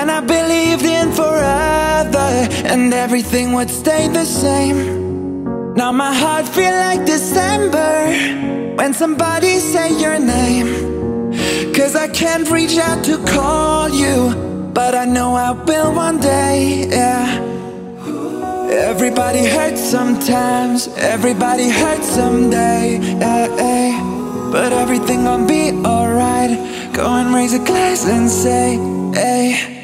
when I believed in forever And everything would stay the same. Now my heart feel like December When somebody say your name. Cause I can't reach out to call you But I know I will one day, yeah. Everybody hurts sometimes Everybody hurts someday, yeah, yeah. But everything gon' be alright. Go and raise a glass and say, hey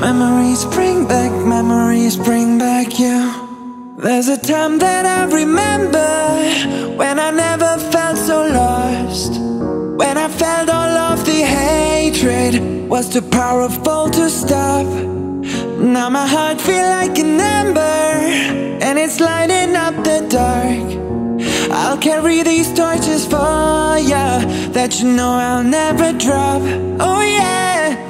Memories bring back, memories bring back you. There's a time that I remember When I never felt so lost. When I felt all of the hatred Was too powerful to stop. Now my heart feel like an ember And it's lighting up the dark. I'll carry these torches for ya That you know I'll never drop. Oh yeah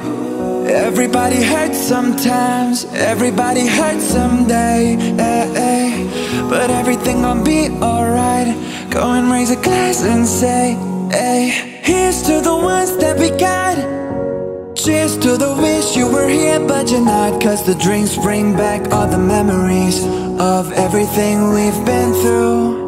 Everybody hurts sometimes. Everybody hurts someday. Eh, eh. But everything gon' be alright. Go and raise a glass and say hey. Here's to the ones that we got. Cheers to the wish you were here but you're not. Cause the drinks bring back all the memories Of everything we've been through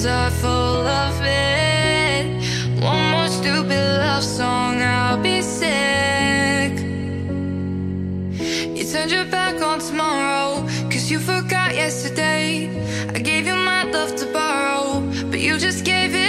tales are full of it. One more stupid love song, I'll be sick. You turned your back on tomorrow Cause you forgot yesterday. I gave you my love to borrow But you just gave it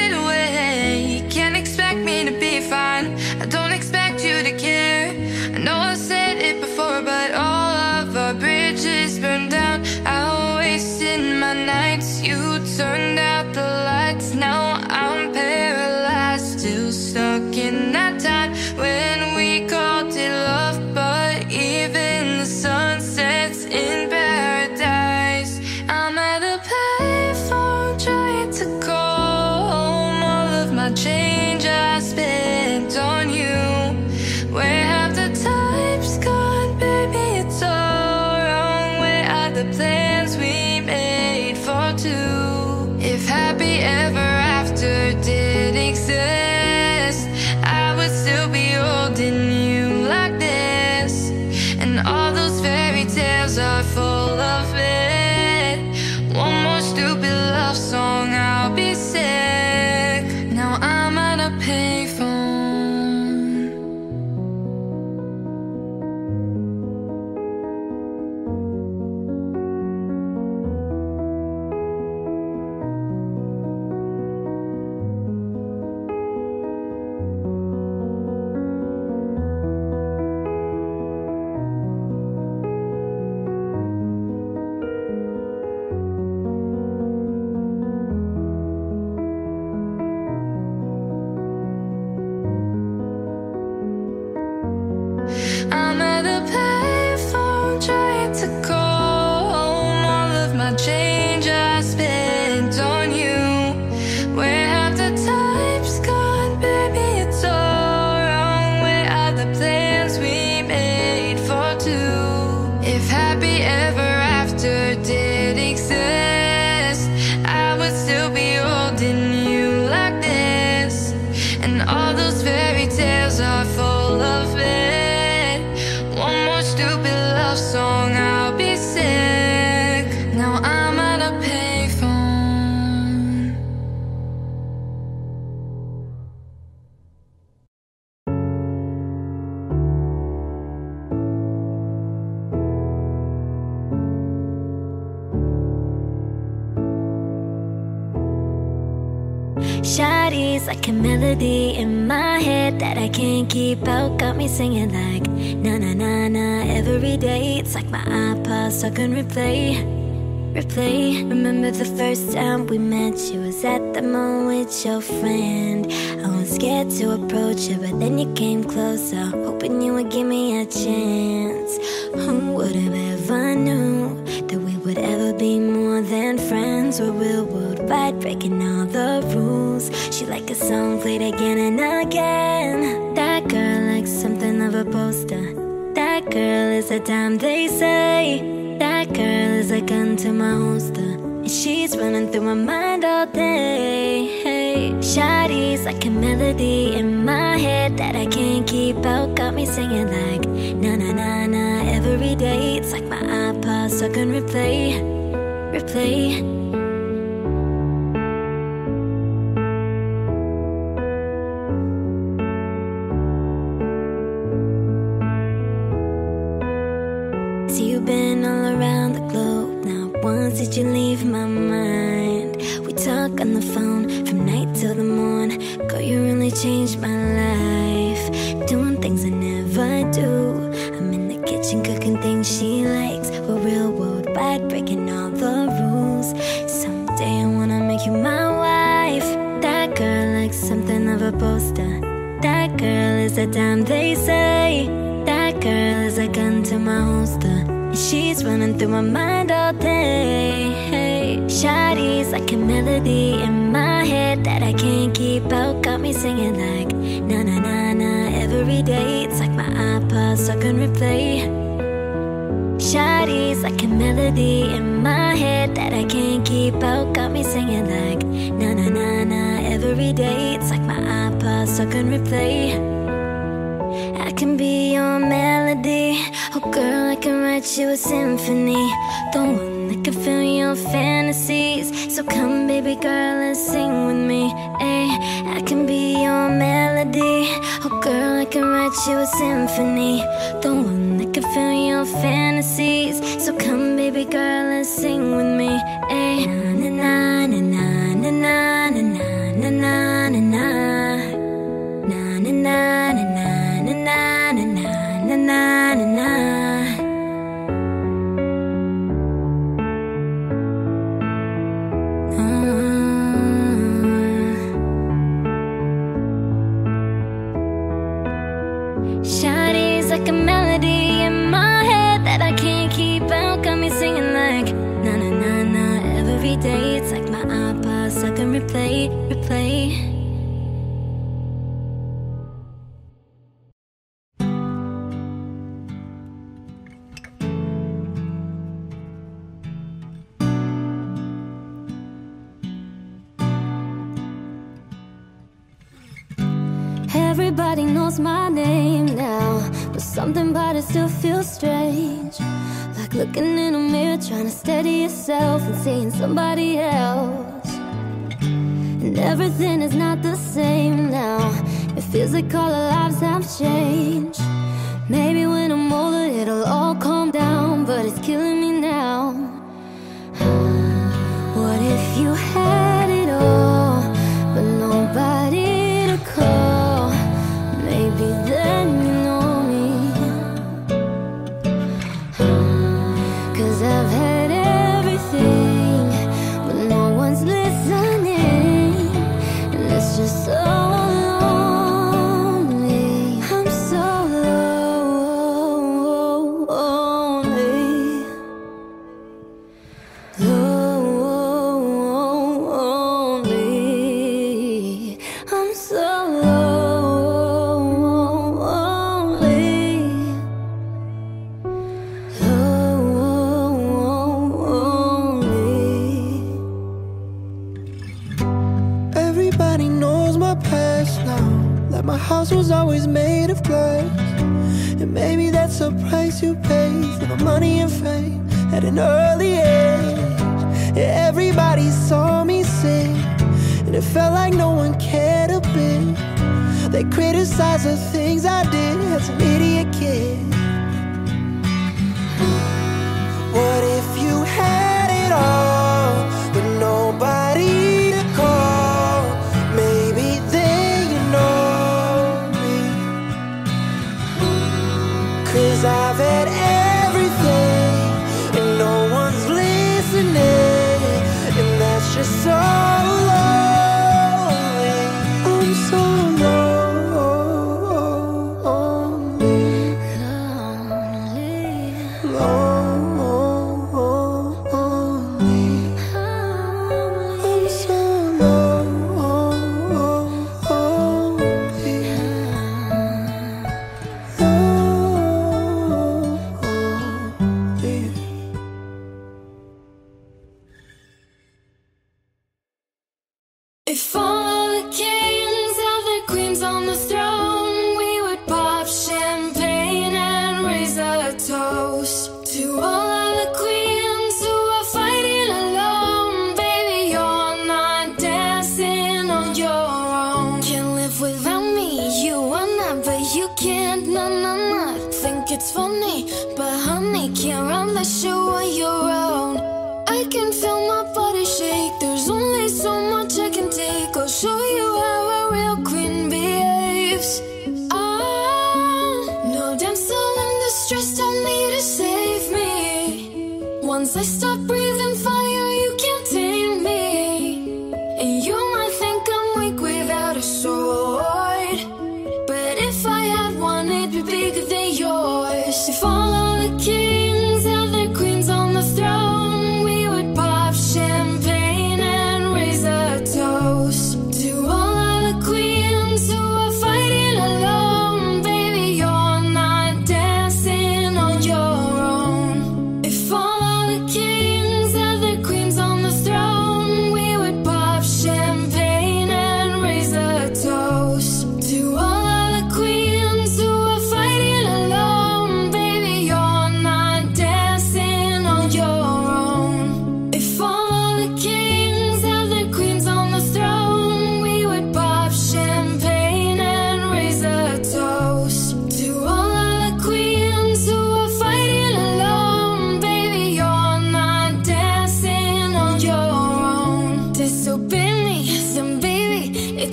a melody in my head that I can't keep out. Got me singing like na na na na every day. It's like my iPod stuck on replay, replay. Remember the first time we met? You was at the mall with your friend. I was scared to approach you, but then you came closer, hoping you would give me a chance. Who would have ever knew that we would ever be more than friends? We're real worldwide, breaking all the rules. Like a song played again and again. That girl likes something of a poster. That girl is a dime, they say. That girl is a gun to my holster. And she's running through my mind all day. Hey, Shawty's like a melody in my head that I can't keep out. Got me singing like na na na na every day. It's like my iPod stuck on replay, replay. On the phone from night till the morn. Girl, you really changed my life. Doing things I never do. I'm in the kitchen cooking things she likes. We're real worldwide, breaking all the rules. Someday I wanna make you my wife. That girl likes something of a poster. That girl is a dime, they say. That girl is a gun to my holster. She's running through my mind all day. Shawty's like a melody in my head that I can't keep out. Got me singing like na na na na every day. It's like my iPod stuck on replay. Shawty's like a melody in my head that I can't keep out. Got me singing like na na na na every day. It's like my iPod stuck on replay. I can be your melody. Oh, girl, I can write you a symphony. That fill your fantasies. So come, baby girl, and sing with me. Ay, I can be your melody. Oh, girl, I can write you a symphony. The one that can fill your fantasies. So come, baby girl, and sing with me. Ay, knows my name now, but something about it still feels strange. Like looking in a mirror, trying to steady yourself and seeing somebody else. And everything is not the same now. It feels like all our lives have changed. Maybe when I'm older, it'll all calm down, but it's killing me now. What if you had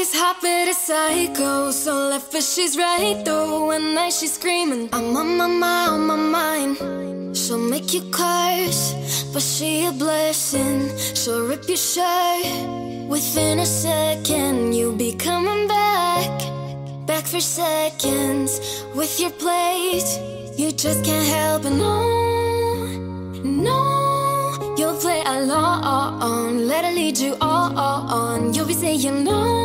She's hot but a psycho. So left but she's right though. One night she's screaming I'm on my mind, on my mind. She'll make you curse But she a blessing. She'll rip your shirt. Within a second You'll be coming back. Back for seconds With your plate. You just can't help it No, no You'll play along, let her lead you on. You'll be saying no.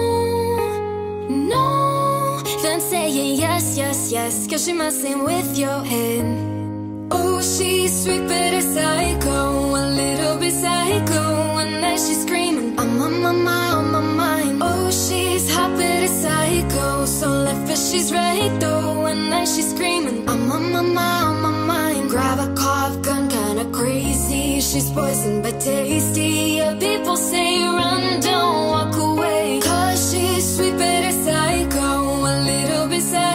yes, yes, yes, cause she must with your head. Oh, she's sweet but a psycho, a little bit psycho. And then she's screaming, I'm on my mind, on my mind. Oh, she's hot but a psycho, so left but she's right though. And then she's screaming, I'm on my mind, on my mind. Grab a cough gun, kinda crazy. She's poison but tasty. People say run, don't walk away. Cause she's sweet but a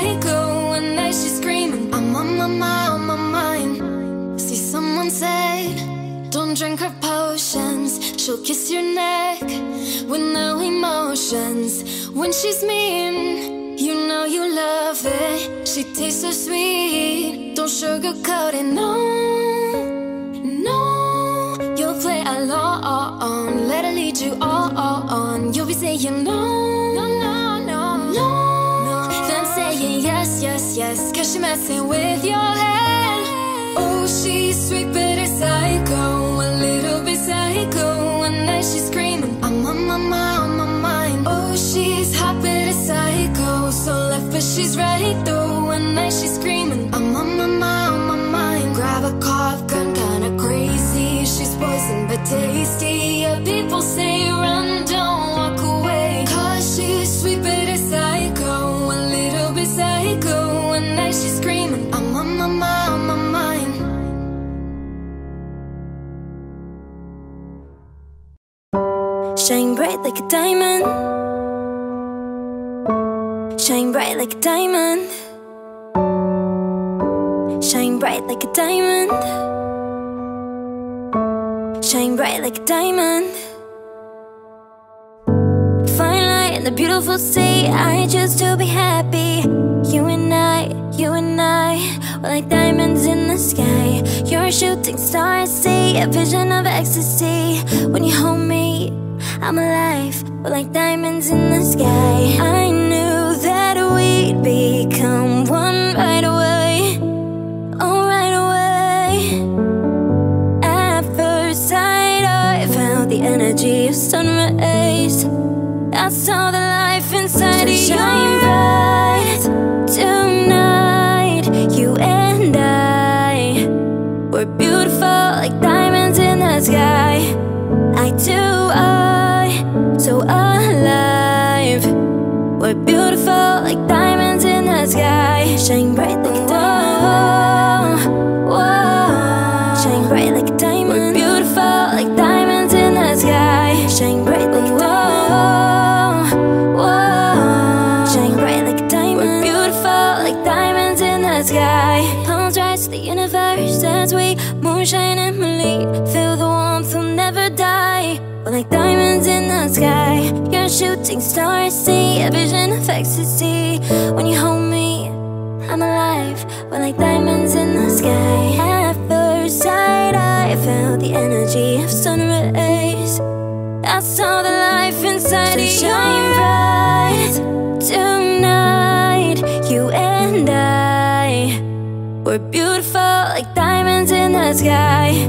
psycho. And she's screaming, I'm on my mind, my mind. See, someone said, don't drink her potions. She'll kiss your neck with no emotions. When she's mean, you know you love it. She tastes so sweet. Don't sugarcoat it, no, no. You'll play along, let her lead you on. You'll be saying no, she messing with your head. Oh, she's sweet but a psycho, a little bit psycho. And then she's screaming, I'm on my mind, on my mind. Oh, she's hot but a psycho, so left but she's right though. And then she's screaming, I'm on my mind, on my mind. Grab a cough gun, kinda crazy. She's poison but tasty. Yeah, people say Shine bright like a diamond. Shine bright like a diamond. Shine bright like a diamond. Shine bright like a diamond. Fine light in the beautiful sea. I choose to be happy. You and I, you and I, we're like diamonds in the sky. You're a shooting star, I see a vision of ecstasy. When you hold me, I'm alive. We're like diamonds in the sky. I knew that we'd become one right away. Oh, right away. At first sight, I found the energy of sun rays. I saw the life inside of you. Shine bright tonight, you and I. We're beautiful like diamonds in the sky. I do, We're beautiful like diamonds in the sky. Shine bright diamonds in the sky. You're shooting star, I see a vision of ecstasy. When you hold me, I'm alive. We're like diamonds in the sky. At first sight, I felt the energy of sun rays. I saw the life inside of you. Shine bright tonight, you and I. We're beautiful like diamonds in the sky.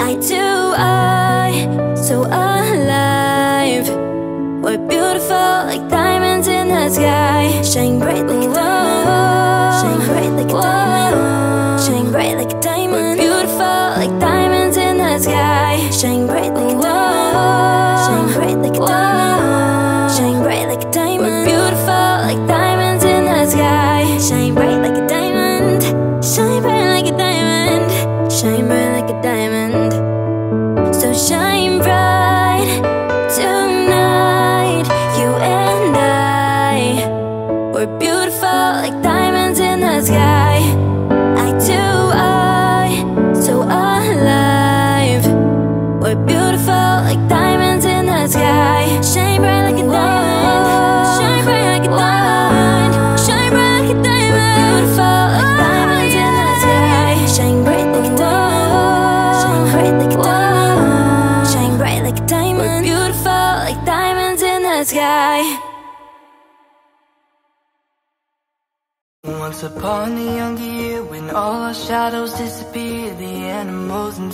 I do, I, so alive. The sky. Shine bright like a diamond. Shine bright like a diamond. Shine bright like a diamond. We're beautiful like diamonds in the sky. Shine bright like a diamond. Shine bright like a diamond. Shine bright like a diamond. We're beautiful like diamonds in the sky. Shine bright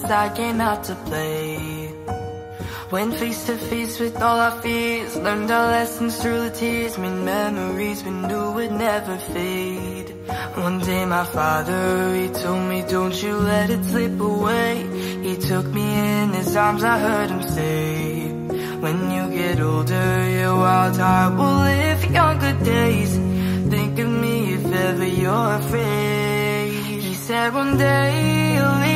inside came out to play. Went face to face with all our fears, learned our lessons through the tears, made memories we knew would never fade. One day my father, he told me, don't you let it slip away. He took me in his arms, I heard him say, when you get older, your wild heart will live younger days. Think of me if ever you're afraid. He said one day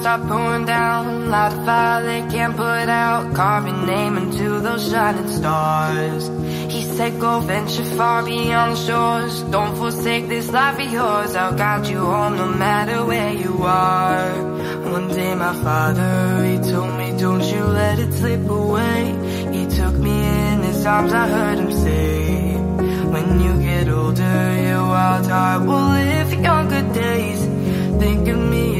Start pouring down. Light a fire they can't put out. Carve your name into those shining stars. He said go venture far beyond the shores. Don't forsake this life of yours. I'll guide you home no matter where you are. One day my father, he told me Don't you let it slip away. He took me in his arms, I heard him say When you get older, your wild heart will live your good days. Think of me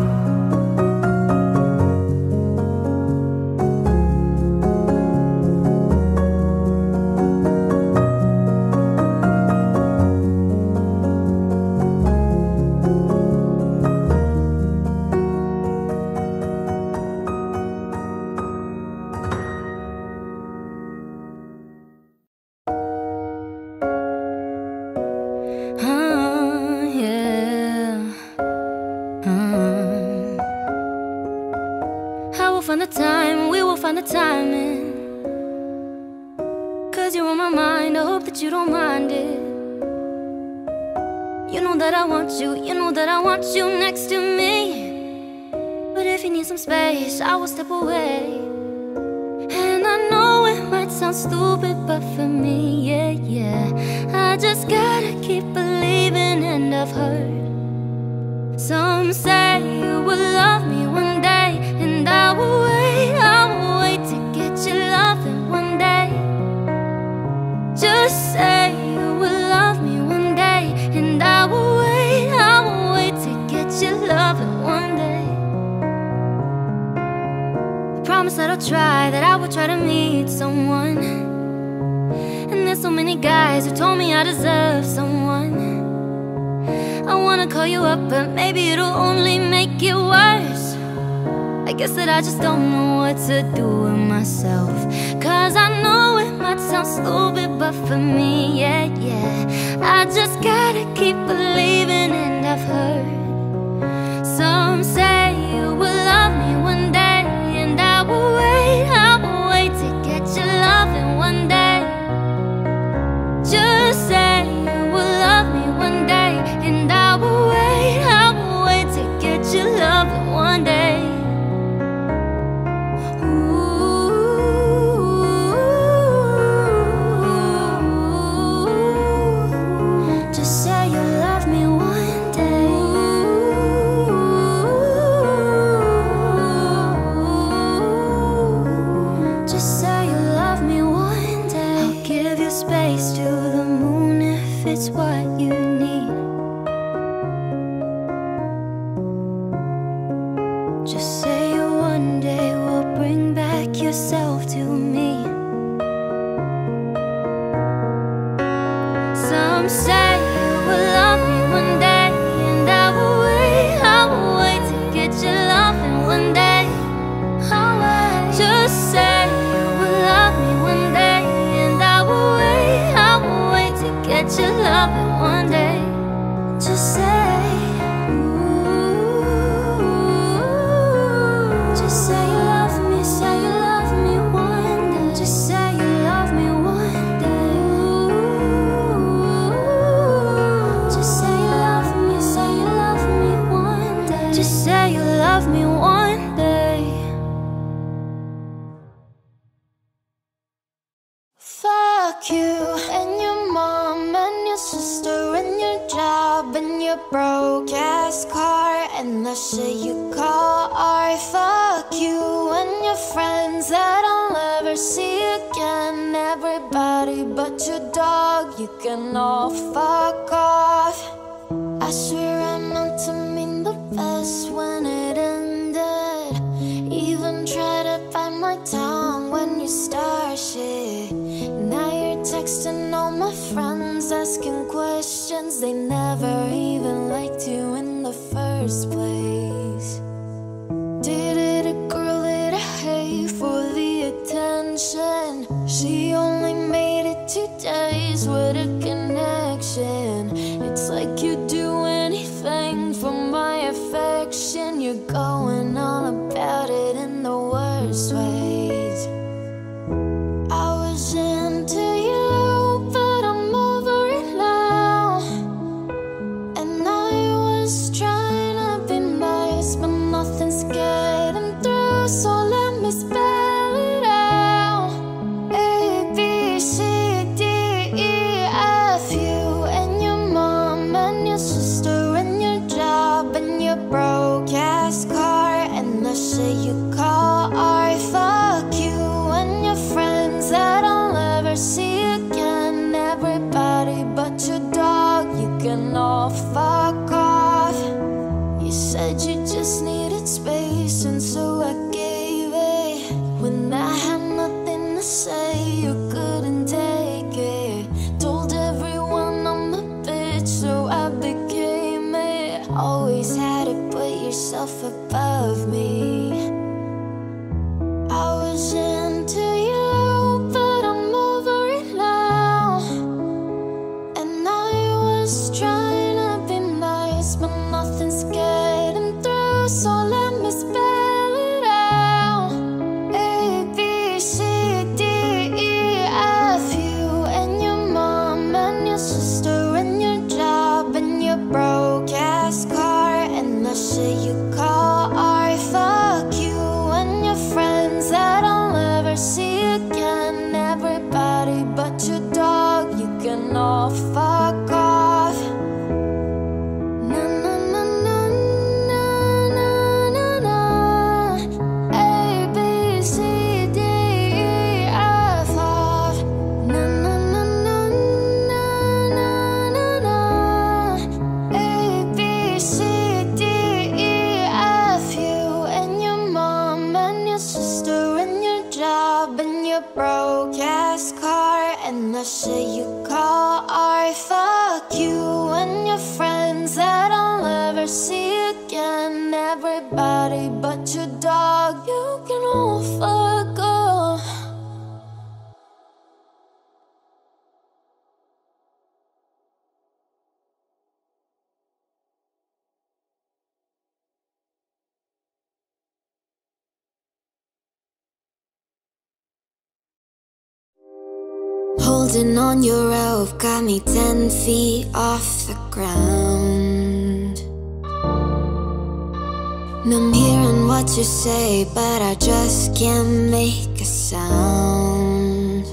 see again everybody but your dog. You can all fuck off. Holding on your rope got me ten feet off the ground. I'm hearing what you say, but I just can't make a sound.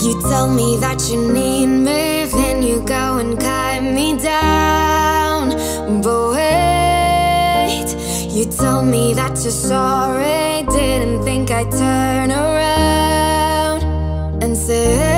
You tell me that you need me, then you go and cut me down. But wait, you tell me that you're sorry, didn't think I'd turn around and say.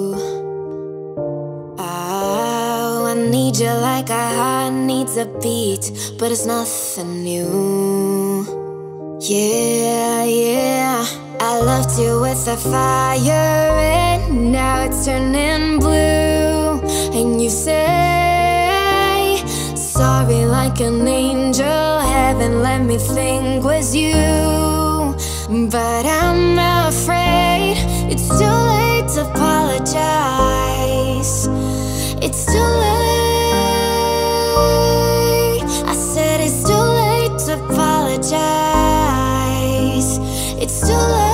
you like a heart needs a beat, but it's nothing new. Yeah, yeah. I loved you with a fire, and now it's turning blue. And you say, Sorry, like an angel, heaven let me think was you. But I'm afraid it's too late to apologize. It's too late. It's too late.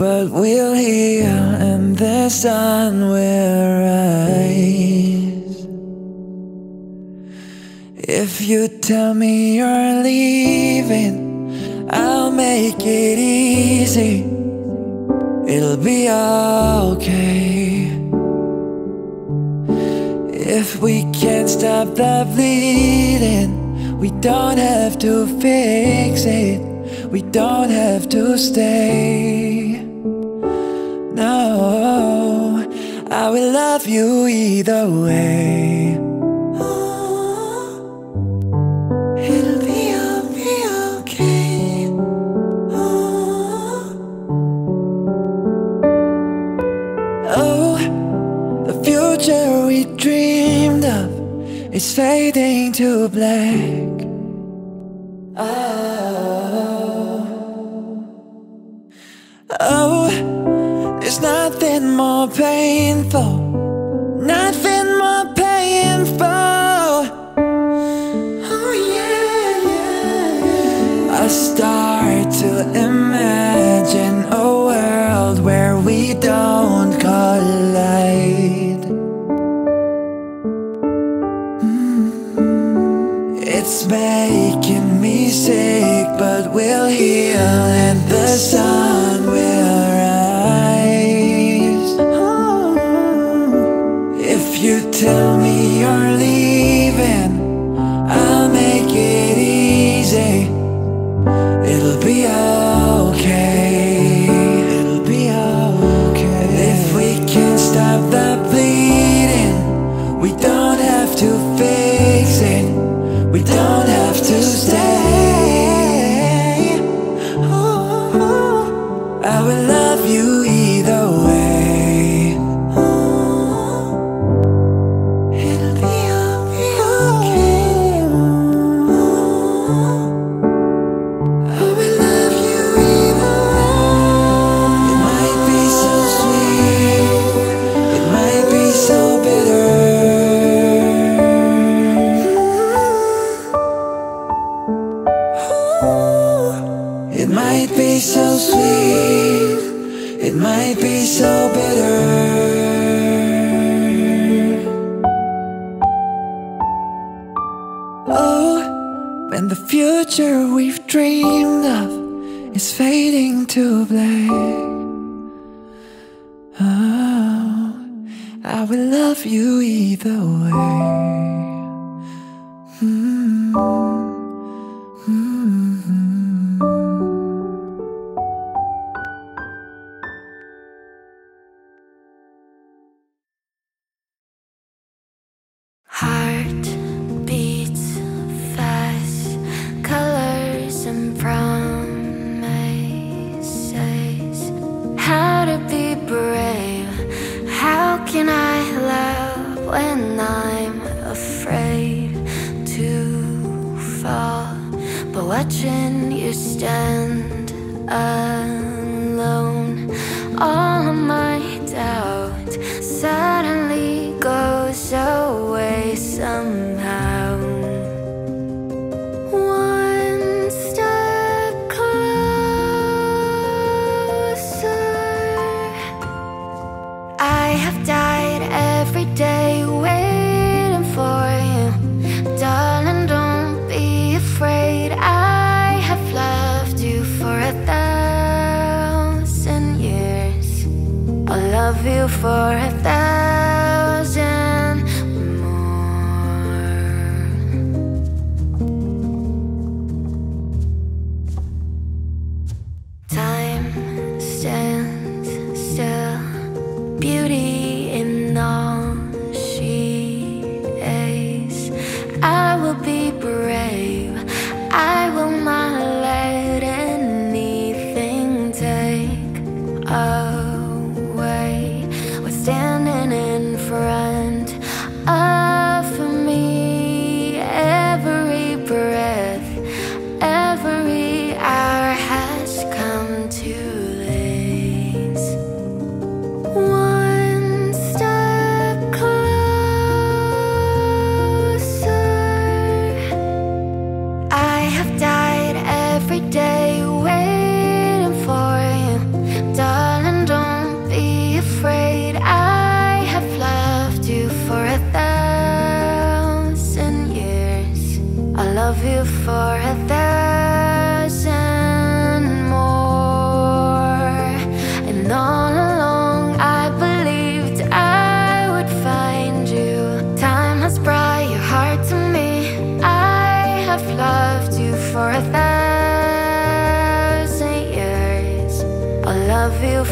but we'll heal and the sun will rise. If you tell me you're leaving, I'll make it easy. It'll be okay. If we can't stop the bleeding, we don't have to fix it. We don't have to stay know I will love you either way.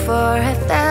for a thousand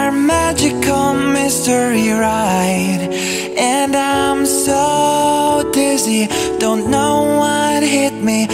our magical mystery ride. And I'm so dizzy, don't know what hit me.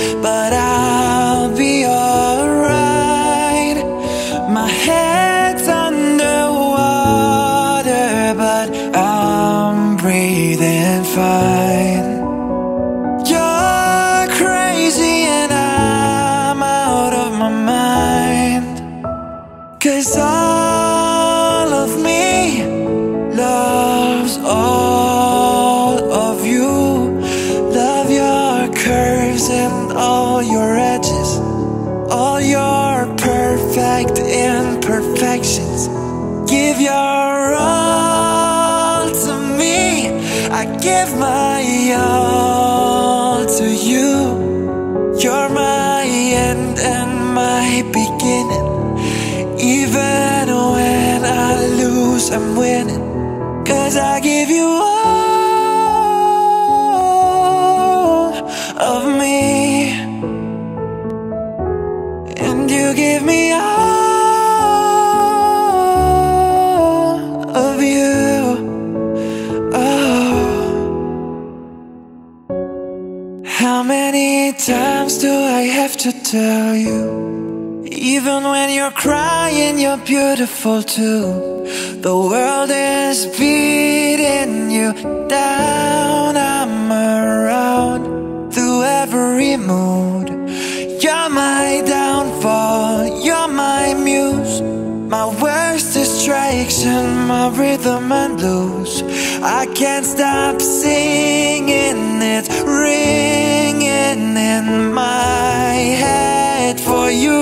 Cause I give you all of me. And you give me all of you. Oh. How many times do I have to tell you? Even when you're crying you're beautiful too. The world is beating you down. I'm around through every mood. You're my downfall, you're my muse. My worst distraction, my rhythm and blues. I can't stop singing, it's ringing in my head for you.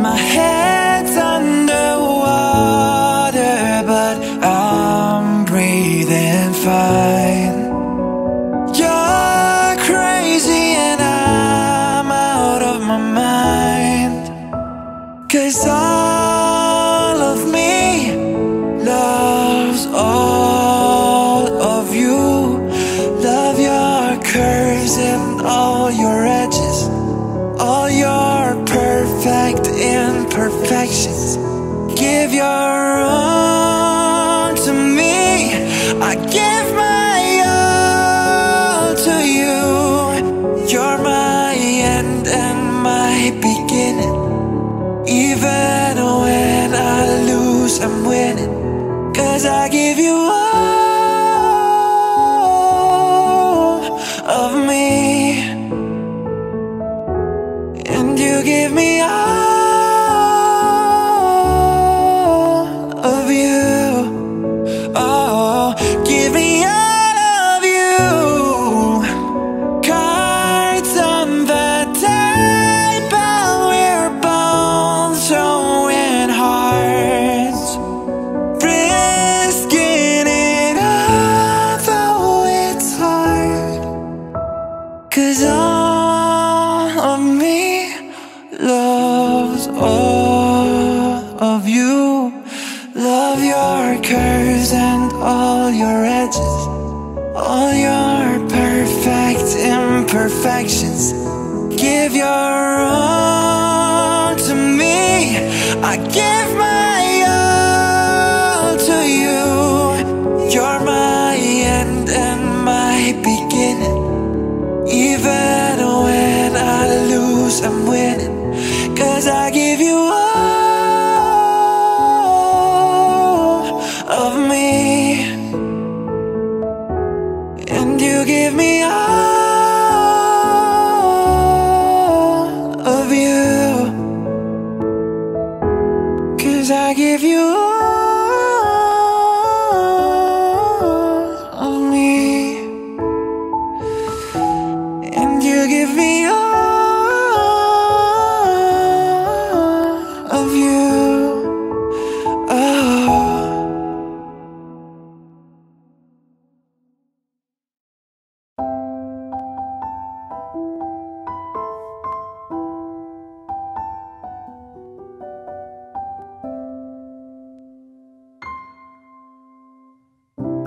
My head's underwater, but I'm breathing fine.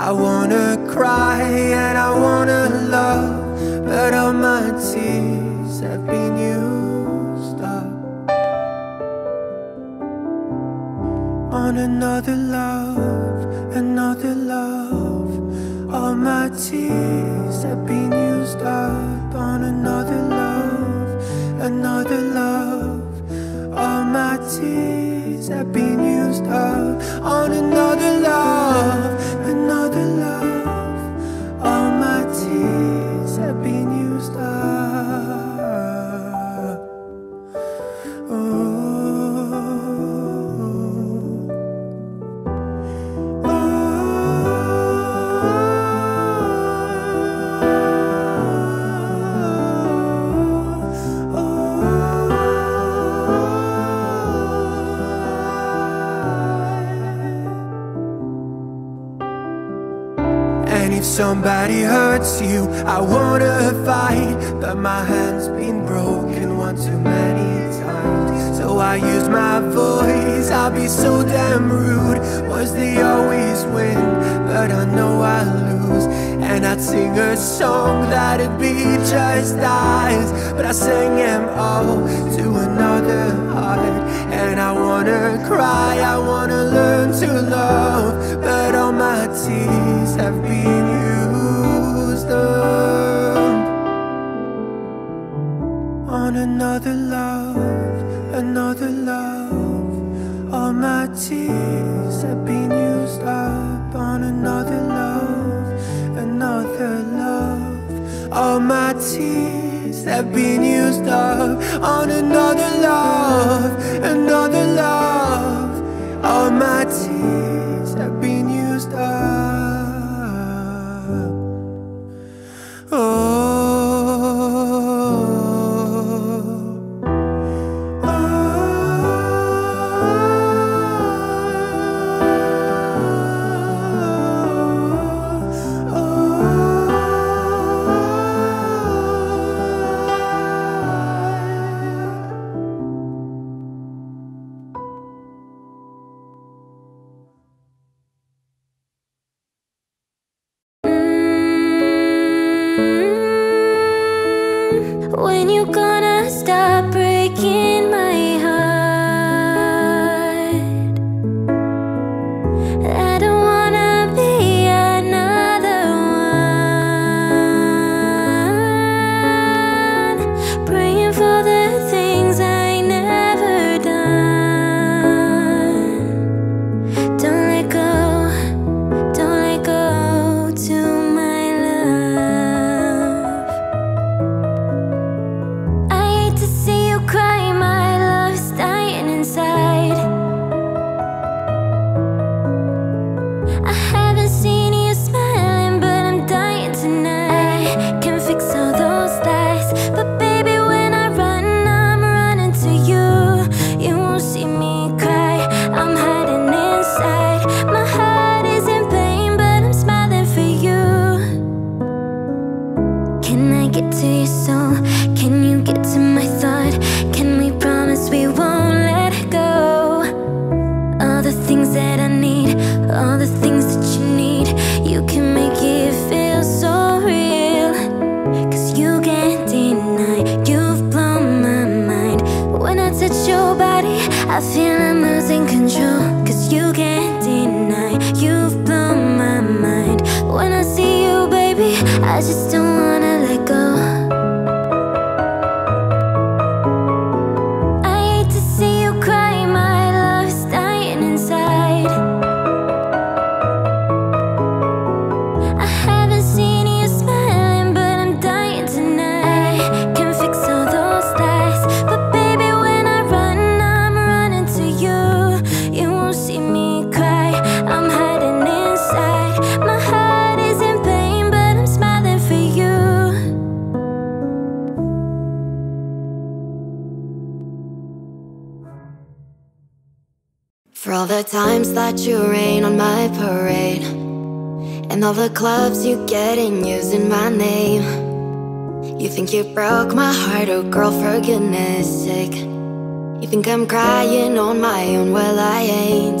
I wanna cry and I wanna love, but all my tears have been used up on another love, another love. All my tears have been used up on another love, another love. All my tears have been sing a song that'd be just eyes. But I sang them all to another heart. And I wanna cry, I wanna learn to love. But all my tears have been used up on another love, another love. All my tears have been used up tears have been used up on another love, another love. All my tears I just don't that you rain on my parade. And all the clubs you get in using my name. You think you broke my heart, oh girl, for goodness sake. You think I'm crying on my own, well I ain't.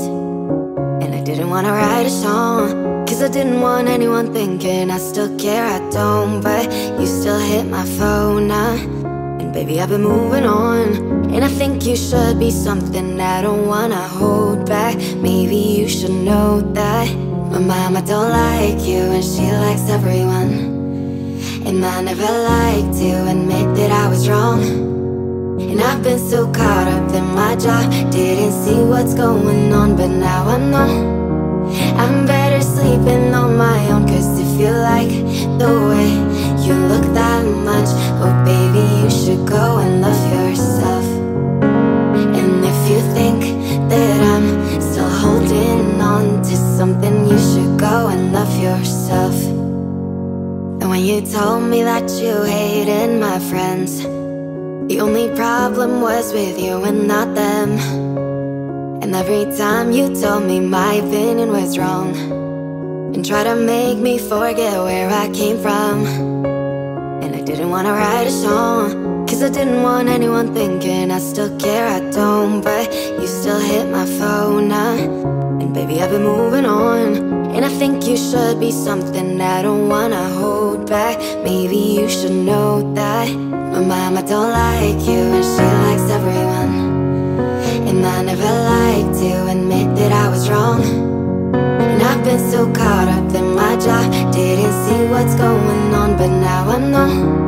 And I didn't wanna write a song Cause I didn't want anyone thinking I still care, I don't. But you still hit my phone, uh, and baby, I've been moving on. And I think you should be something I don't wanna hold back. Maybe you should know that. My mama don't like you, and she likes everyone. And I never liked to admit that I was wrong. And I've been so caught up in my job, didn't see what's going on, but now I know. I'm better sleeping on my own Cause if you like the way you look that much Oh baby, you should go and love yourself you think that I'm still holding on to something? You should go and love yourself. And when you told me that you hated my friends The only problem was with you and not them. And every time you told me my opinion was wrong And try to make me forget where I came from. And I didn't wanna write a song Cause I didn't want anyone thinking I still care, I don't But you still hit my phone now And baby, I've been moving on. And I think you should be something I don't wanna hold back. Maybe you should know that My mama don't like you and she likes everyone. And I never liked to admit that I was wrong. And I've been so caught up in my job Didn't see what's going on, but now I know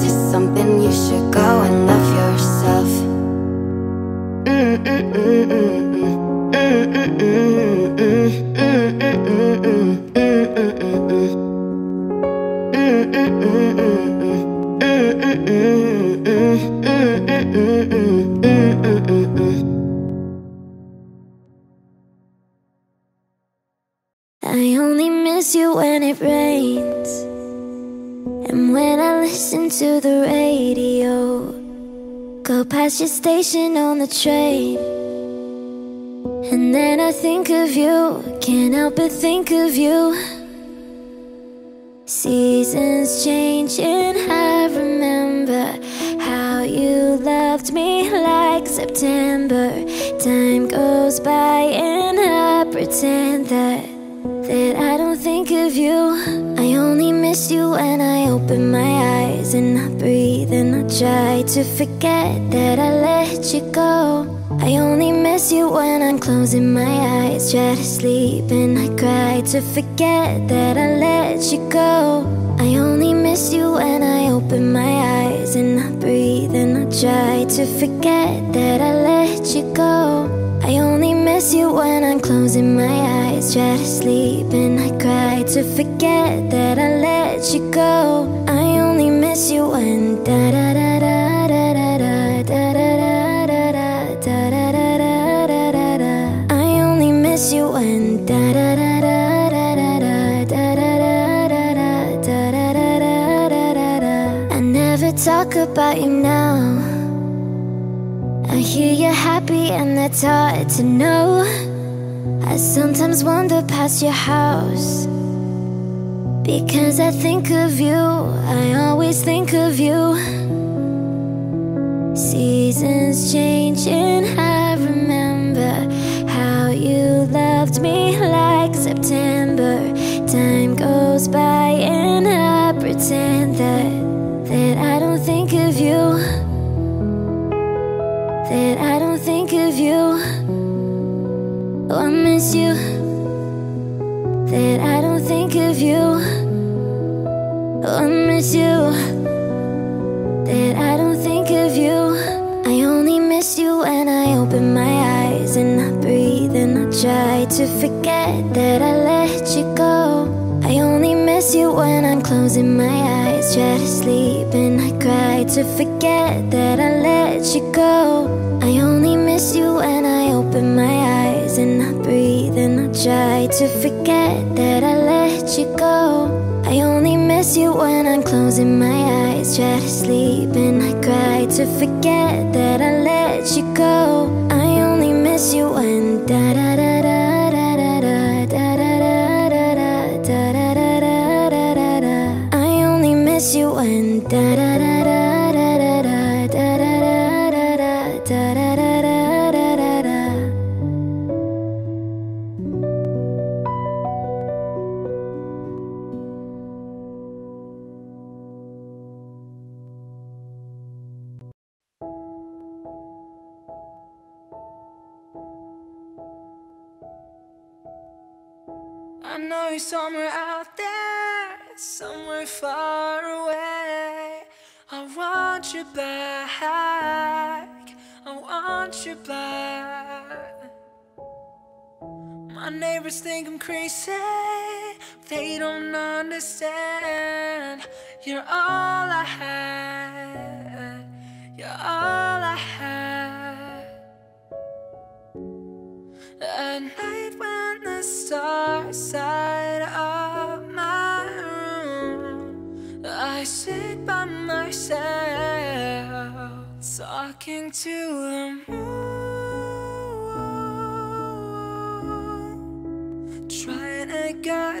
past your station on the train. And then I think of you Can't help but think of you. Seasons changing I remember How you loved me like September. Time goes by and I pretend that that I don't think of you miss you when I open my eyes And I breathe and I try to forget that I let you go. I only miss you when I'm closing my eyes Try to sleep and I cry to forget that I let you go. I only miss you when I open my eyes And I breathe and I try to forget that I let you go. I only miss you when I'm closing my eyes Try to sleep and I cry to forget that I let you go I only miss you when da da da da da da da da da da da da da da da da da I only miss you when da da da da da da da da da da da da da da da da da I never talk about you now I hear you're happy and that's hard to know I sometimes wander past your house Because I think of you, I always think of you Seasons changing, I remember How you loved me like September Time goes by and I pretend that That I don't think of you that I don't think of you. Oh, I miss you. That I don't think of you. I miss you. That I don't think of you. I only miss you when I open my eyes and I breathe and I try to forget that I let you go. I only miss you when I'm closing my eyes. Try to sleep and I cry to forget that I let you go. I only miss you when I open my eyes and I breathe and I try to forget that I let you go. I only miss you when I'm closing my eyes. Try to sleep and I cry to forget that I let you go. I only miss you when somewhere far away. I want you back. I want you back. My neighbors think I'm crazy. They don't understand. You're all I had. You're all I had. At night when the stars by myself talking to the moon, trying to get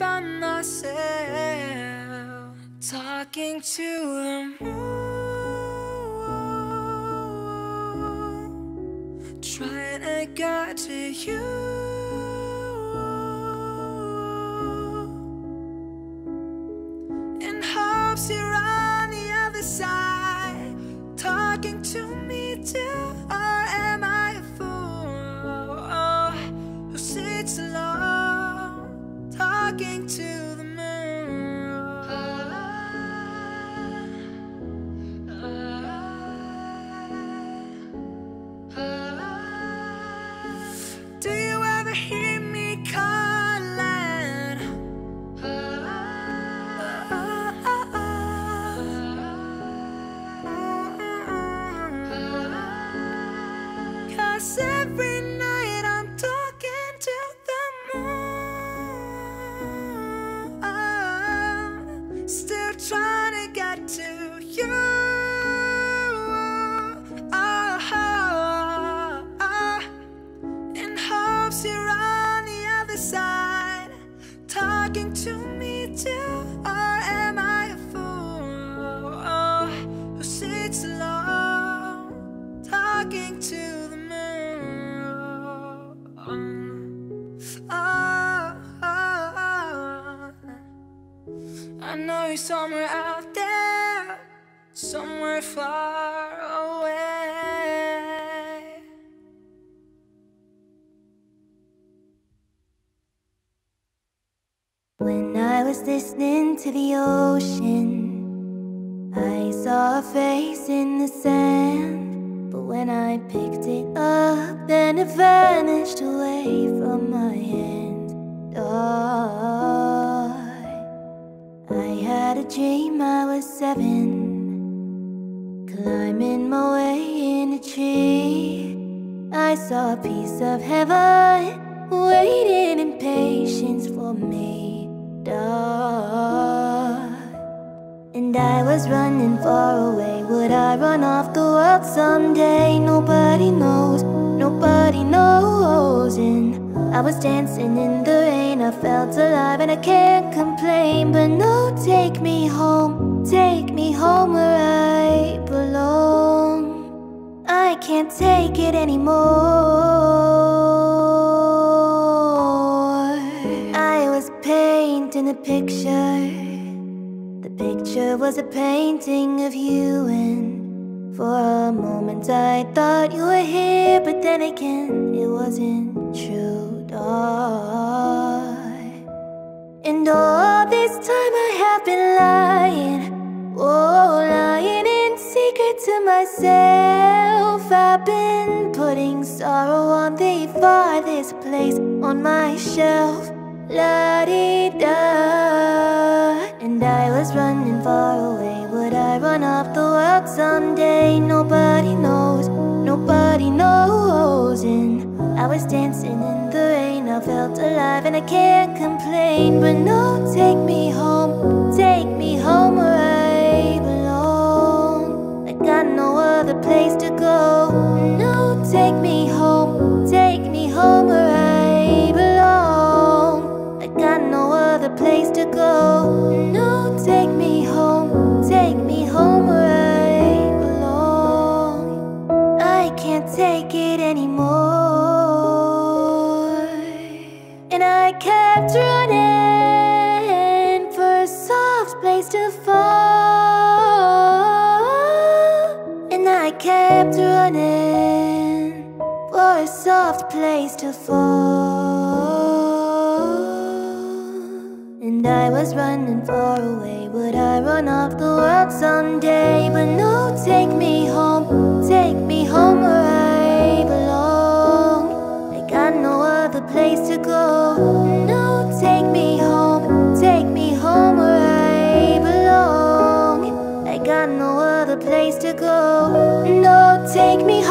By myself, talking to the moon, trying to get to you. you're on the other side, talking to me too. To you. Listening to the ocean, I saw a face in the sand. But when I picked it up, then it vanished away from my hand. Oh, I had a dream I was seven, climbing my way in a tree. I saw a piece of heaven waiting in patience for me. Dark. And I was running far away. Would I run off the world someday? Nobody knows, nobody knows. And I was dancing in the rain. I felt alive and I can't complain. But no, take me home, take me home where I belong. I can't take it anymore. I was painting a picture. Picture was a painting of you, and for a moment I thought you were here, but then again it wasn't true. Dark. And all this time I have been lying, oh, lying in secret to myself. I've been putting sorrow on the farthest place on my shelf. La di da. And I was running far away. Would I run off the world someday? Nobody knows, nobody knows. And I was dancing in the rain. I felt alive and I can't complain. But no, take me home, take me home place to fall. And I was running far away. Would I run off the world someday? But no, take me home, take me home where I belong. I got no other place to go. No, take me home, take me home where I belong. I got no other place to go. No, take me home.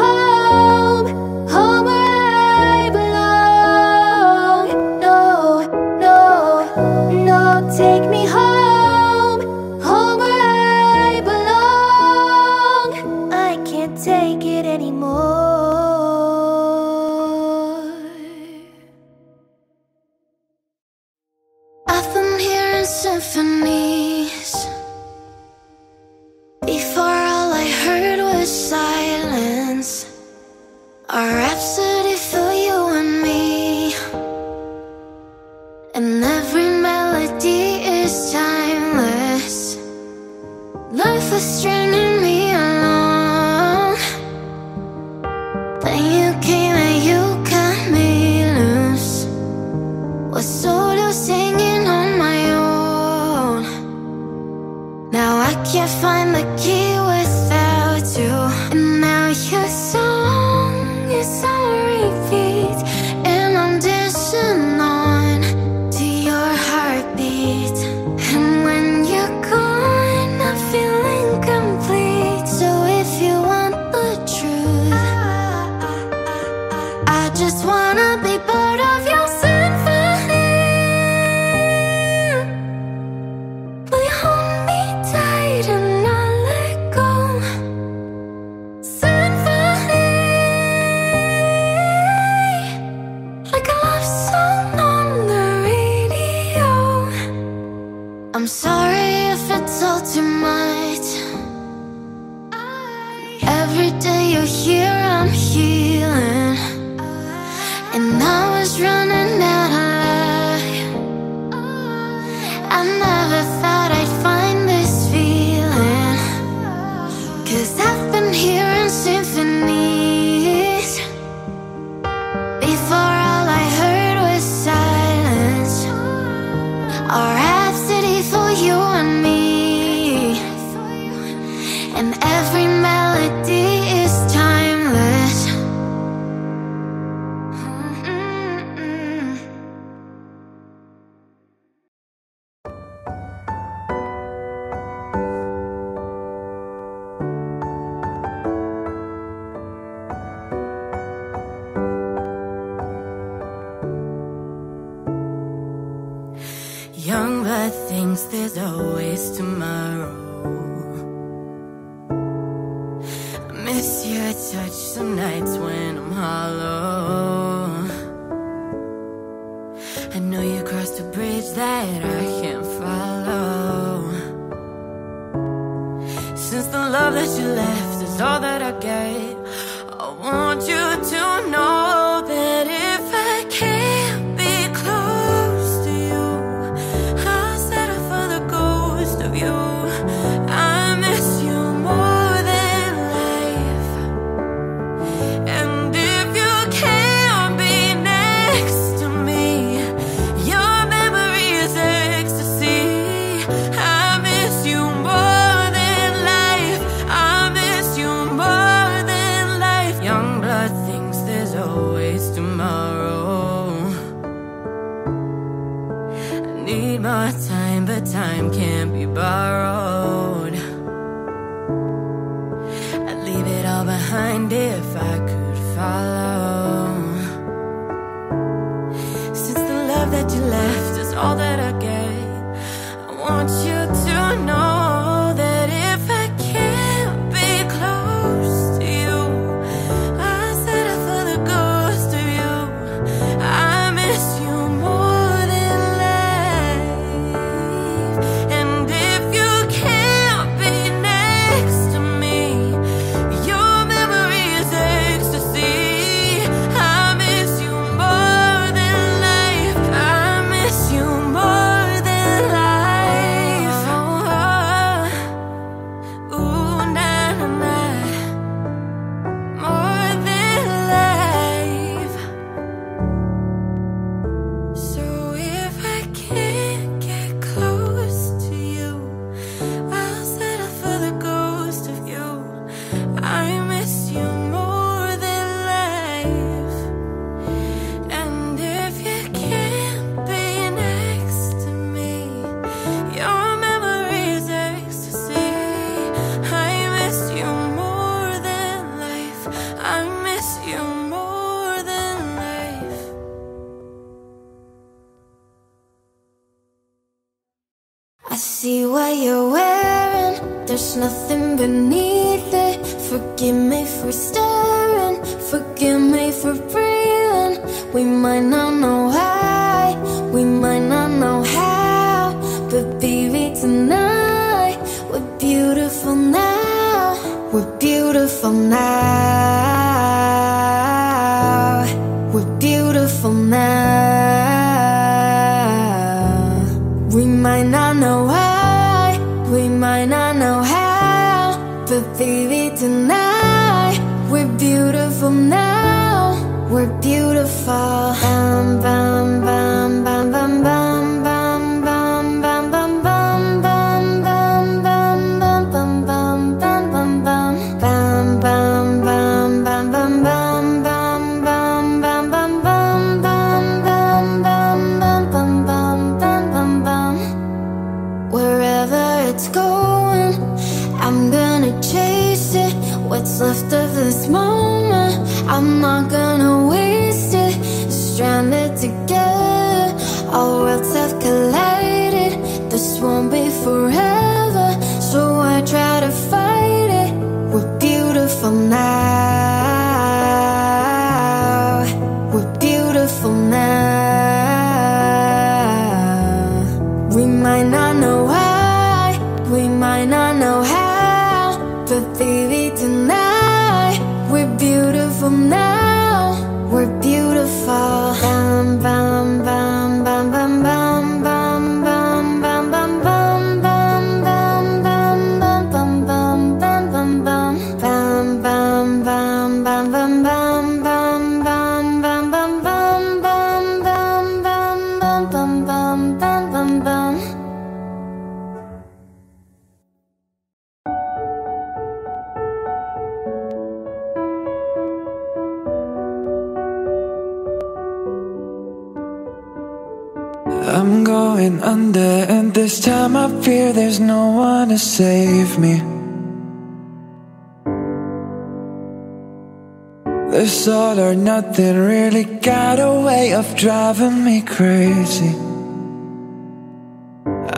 But baby, tonight we're beautiful now. We're beautiful. Bam, bam, bam, bam, no one to save me. This all or nothing really got a way of driving me crazy.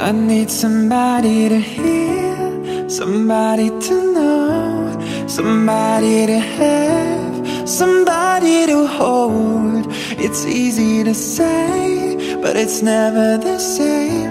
I need somebody to hear, somebody to know, somebody to have, somebody to hold. It's easy to say, but it's never the same.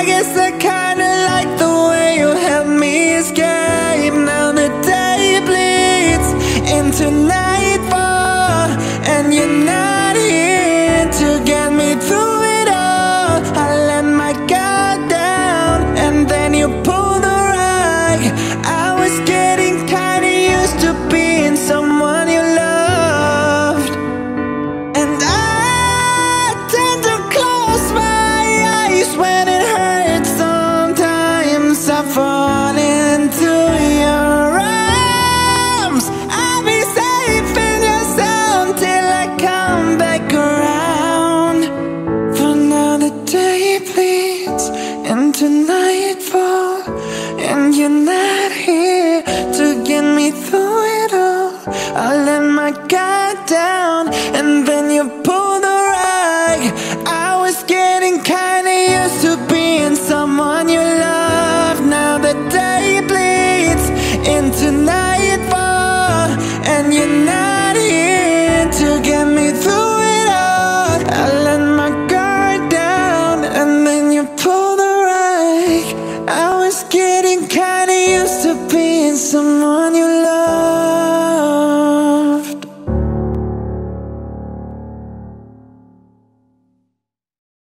I guess I kinda like the way you help me escape. Now the day bleeds into nightfall, and you're not